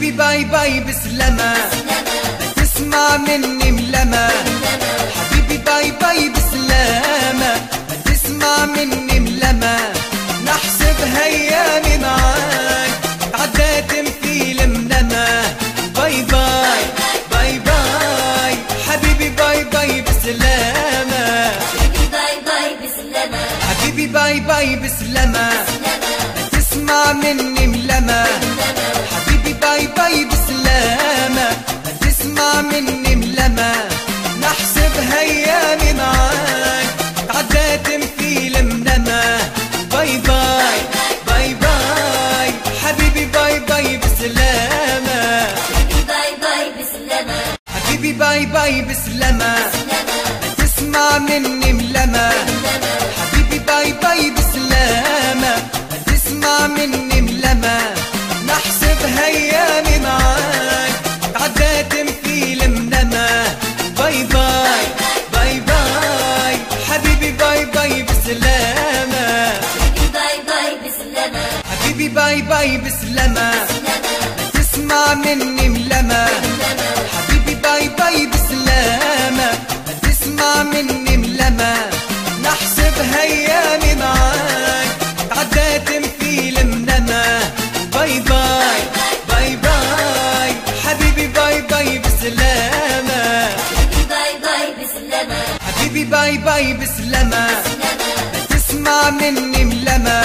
باي باي بسلامة تسمع مني ملمة حبيبي باي باي بسلامة تسمع مني ملمة نحسب ايامي معاك عدات مثيل منمة باي باي باي باي حبيبي باي باي بسلامة حبيبي باي باي بسلامة حبيبي باي باي بسلامة تسمع مني مني ملمة نحسب ايامي معاك. عدات مثيل منمة باي باي باي باي. حبيبي باي باي بسلامة. حبيبي باي باي بسلامة. حبيبي باي باي بسلامة. تسمع مني ملمة حبيبي bye bye بسلامة حبيبي bye bye بسلامة تسمع مني ملمة حبيبي bye bye بسلامة تسمع مني ملمة نحسب ايامي معاك عدات مثيل منمة باي باي باي باي حبيبي باي باي بسلامة حبيبي باي باي بسلامة حبيبي باي باي بسلامة تسمع مني ملمة